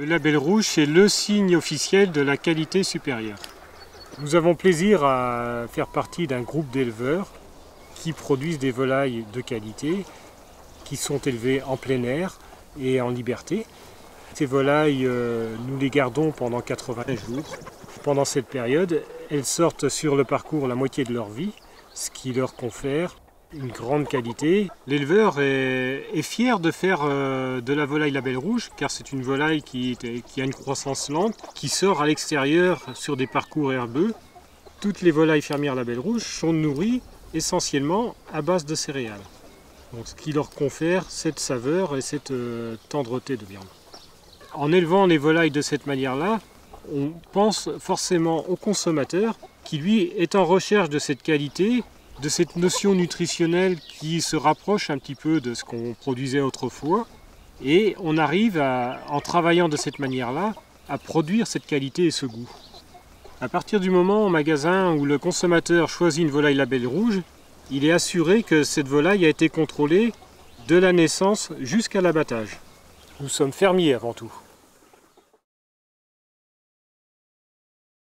Le label rouge, c'est le signe officiel de la qualité supérieure. Nous avons plaisir à faire partie d'un groupe d'éleveurs qui produisent des volailles de qualité, qui sont élevées en plein air et en liberté. Ces volailles, euh, nous les gardons pendant 80 jours. Pendant cette période, elles sortent sur le parcours la moitié de leur vie, ce qui leur confère une grande qualité. L'éleveur est, fier de faire euh, de la volaille label rouge, car c'est une volaille qui, a une croissance lente, qui sort à l'extérieur sur des parcours herbeux. Toutes les volailles fermières label rouge sont nourries essentiellement à base de céréales. Donc, ce qui leur confère cette saveur et cette euh, tendreté de viande. En élevant les volailles de cette manière-là, on pense forcément au consommateur qui lui est en recherche de cette qualité, de cette notion nutritionnelle qui se rapproche un petit peu de ce qu'on produisait autrefois. Et on arrive en travaillant de cette manière-là à produire cette qualité et ce goût. À partir du moment au magasin où le consommateur choisit une volaille label rouge, il est assuré que cette volaille a été contrôlée de la naissance jusqu'à l'abattage. Nous sommes fermiers avant tout.